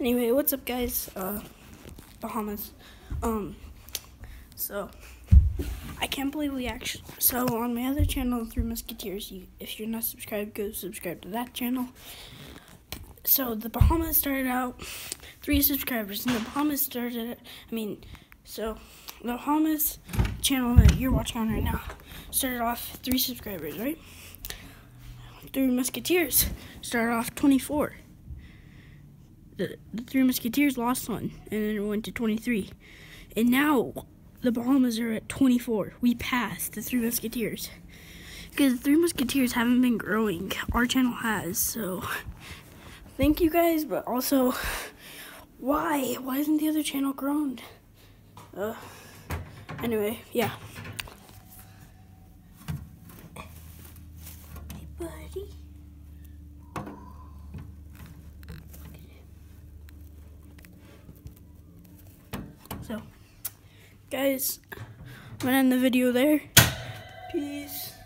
Anyway, what's up, guys? Uh, Bahamas. Um, so I can't believe we actually. So on my other channel, Three Musketeers, you if you're not subscribed, go subscribe to that channel. So the Bahamas started out three subscribers, and the Bahamas started. I mean, so the Bahamas channel that you're watching on right now started off three subscribers, right? Three Musketeers started off 24 the, the Three Musketeers lost one, and then it went to 23. And now the Bahamas are at 24. We passed the Three Musketeers. Because the Three Musketeers haven't been growing. Our channel has, so thank you guys, but also, why? Why isn't the other channel grown? Uh, anyway, yeah. Hey, buddy. So, guys, I'm gonna end the video there. Peace.